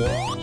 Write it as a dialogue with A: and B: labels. A: Whoa!